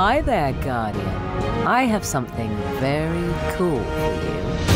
Hi there, Guardian. I have something very cool for you.